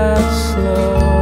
slow.